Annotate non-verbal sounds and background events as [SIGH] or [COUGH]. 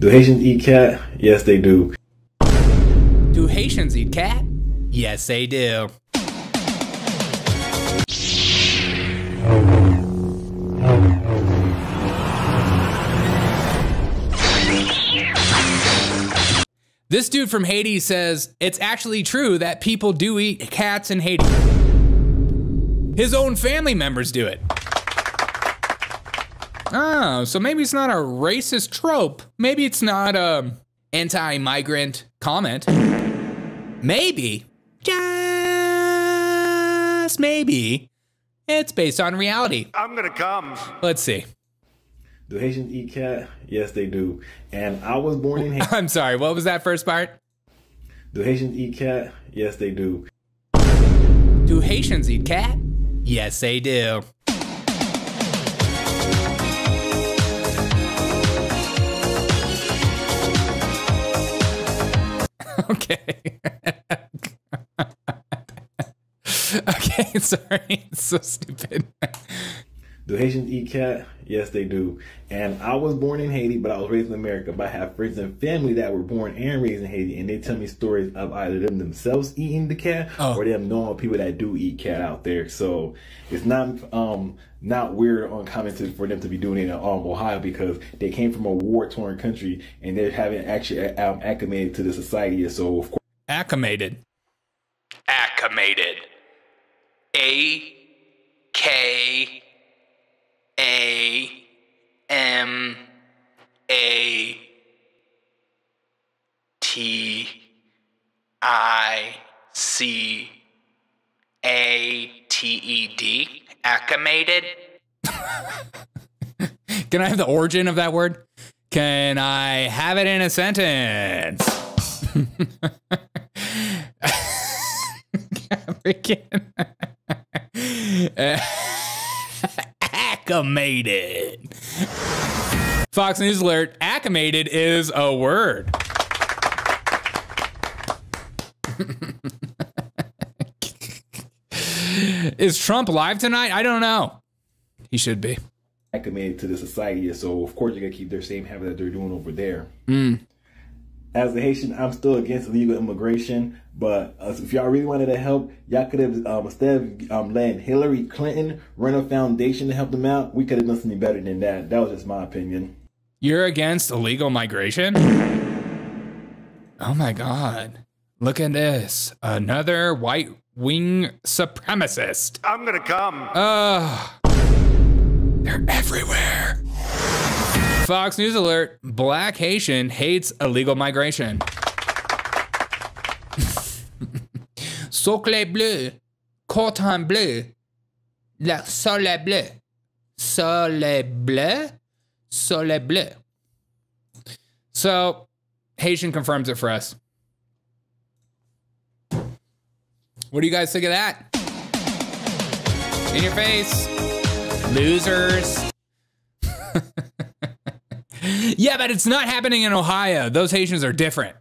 Do Haitians eat cat? Yes, they do. Do Haitians eat cat? Yes, they do. This dude from Haiti says it's actually true that people do eat cats in Haiti. His own family members do it. Oh, so maybe it's not a racist trope. Maybe it's not a anti-migrant comment. Maybe, just maybe, it's based on reality. I'm gonna come. Let's see. Do Haitians eat cat? Yes, they do. And I was born in [LAUGHS] Haiti. I'm sorry, what was that first part? Do Haitians eat cat? Yes, they do. Do Haitians eat cat? Yes, they do. Okay. [LAUGHS] okay, [LAUGHS] sorry. It's so stupid. Do Haitians eat cat? Yes, they do. And I was born in Haiti, but I was raised in America. But I have friends and family that were born and raised in Haiti, and they tell me stories of either them themselves eating the cat Oh. or them knowing people that do eat cat out there. So it's not um not weird or uncommon to, for them to be doing it in um, Ohio because they came from a war torn country and they haven't actually um, acclimated to the society. So of course. Acclimated. acclimated. A K A M A T I C A T E D. Acclimated. [LAUGHS] Can I have the origin of that word? Can I have it in a sentence? Freaking [LAUGHS] acclimated. Fox News alert: acclimated is a word. [LAUGHS] is Trump live tonight? I don't know. He should be. acclimated to the society. So of course you're gonna keep their same habit that they're doing over there. Mm. As a Haitian, I'm still against illegal immigration, but uh, if y'all really wanted to help, y'all could have um, instead of um, letting Hillary Clinton run a foundation to help them out, we could have done something better than that. That was just my opinion. You're against illegal migration? Oh my god. Look at this. Another white wing supremacist. I'm gonna come. Ugh. They're everywhere. Fox News alert Black Haitian hates illegal migration. [LAUGHS] Socle bleu, coton bleu, le soleil bleu, soleil bleu, soleil bleu. So, Haitian confirms it for us. What do you guys think of that? In your face. Losers. [LAUGHS] yeah, but it's not happening in Ohio. Those Haitians are different.